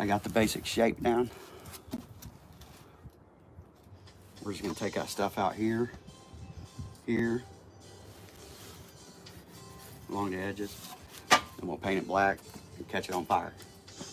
I got the basic shape down. We're just gonna take that stuff out here, here, along the edges, and we'll paint it black and catch it on fire.